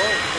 Oh.